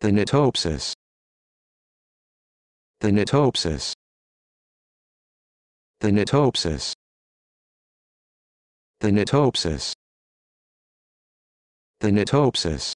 The nitosis. The nitosis. The nitosis. The nitosis. The Nitopsis.